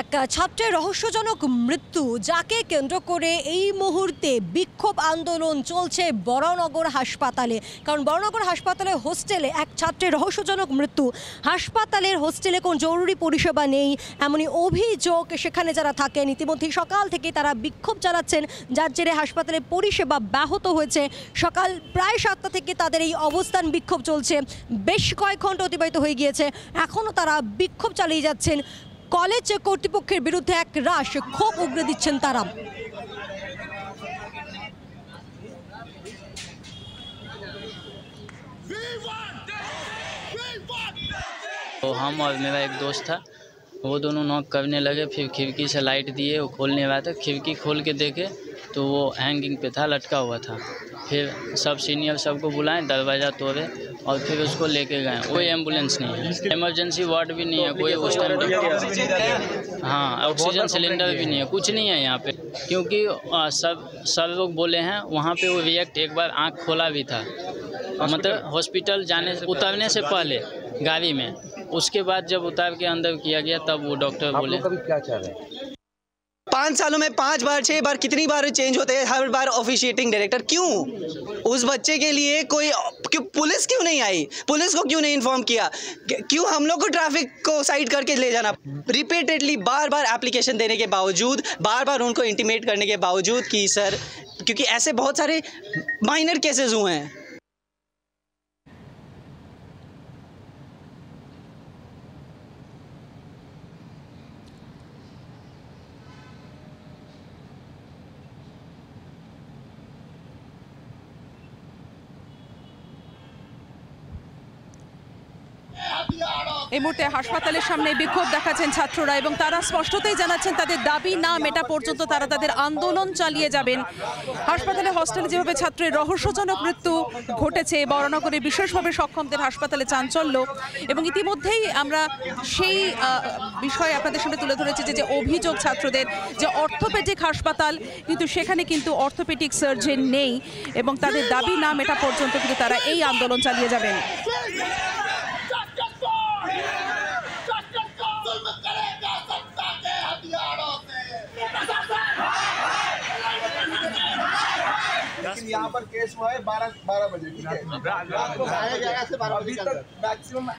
এক ছাত্রের রহস্যজনক মৃত্যু যাকে কেন্দ্র করে এই মুহূর্তে বিক্ষোভ আন্দোলন চলছে বড়নগর হাসপাতালে। কারণ বড়নগর হাসপাতালে হোস্টেলে এক ছাত্রের রহস্যজনক মৃত্যু। হাসপাতালের হোস্টেলে কোনো জরুরি পরিষেবা নেই, এমনই অভিযোগ সেখানে যারা থাকেন। ইতিমধ্যে সকাল থেকে তারা বিক্ষোভ চালাচ্ছেন যার জেরে হাসপাতালে পরিষেবা ব্যাহত হয়েছে। সকাল প্রায় সাতটা থেকে তাদের এই অবস্থান বিক্ষোভ চলছে। বেশ কয়েক ঘণ্টা অতিবাহিত হয়ে গিয়েছে। এখনও তারা বিক্ষোভ চালিয়ে যাচ্ছেন। কলেজ কর্তৃপক্ষের বিরুদ্ধে এক রাশ ক্ষোভ উগড়ে দিচ্ছেন তারা तो हम और मेरा एक दोस्त था वो दोनों नॉक करने लगे फिर खिड़की से लाइट दिए वो खोलने वाला था खिड़की खोल के देखे तो वो हैंगिंग पे था लटका हुआ था। फिर सब सीनियर सबको बुलाएँ दरवाज़ा तोड़े और फिर उसको लेके गए। कोई एंबुलेंस नहीं है। इमरजेंसी वार्ड भी नहीं है कोई उस टाइम हाँ ऑक्सीजन सिलेंडर भी नहीं है। कुछ नहीं है यहाँ पे। क्योंकि आ, सब सब लोग बोले हैं वहाँ पे वो रिएक्ट एक बार आँख खोला भी था। मतलब हॉस्पिटल जाने उतरने से पहले गाड़ी में। उसके बाद जब उतार के अंदर किया गया तब वो डॉक्टर बोले। अभी क्या चाह रहे हैं? पाँच सालों में पाँच बार छः बार, कितनी बार चेंज होते हैं, हर बार ऑफिशिएटिंग डायरेक्टर क्यों? उस बच्चे के लिए कोई, क्यों, पुलिस क्यों नहीं आई? पुलिस को क्यों नहीं इन्फॉर्म किया? क्यों हम लोग को ट्रैफ़िक को साइड करके ले जाना? रिपीटेडली बार बार एप्लीकेशन देने के बावजूद, बार बार उनको इंटीमेट करने के बावजूद कि, सर, क्योंकि ऐसे बहुत सारे माइनर केसेस हुए हैं। এই মুহূর্তে হাসপাতালের সামনে বিক্ষোভ দেখাচ্ছেন ছাত্ররা এবং তারা স্পষ্টতই জানাচ্ছেন তাদের দাবি, না, মেটা পর্যন্ত তারা তাদের আন্দোলন চালিয়ে যাবেন। হাসপাতালে হস্টেলে যেভাবে ছাত্রের রহস্যজনক মৃত্যু ঘটেছে বড়নগরে বিশেষভাবে সক্ষমদের হাসপাতালে চাঞ্চল্য এবং ইতিমধ্যেই আমরা সেই বিষয় আপনাদের সামনে তুলে ধরেছি যে যে অভিযোগ ছাত্রদের যে অর্থোপেডিক হাসপাতাল, কিন্তু সেখানে কিন্তু অর্থোপেডিক সার্জন নেই এবং তাদের দাবি, না, মেটা পর্যন্ত কিন্তু তারা এই আন্দোলন চালিয়ে যাবেন। लेकिन यहाँ पर केस हुआ है बारह बारह बजे ठीक है? मैक्सिमम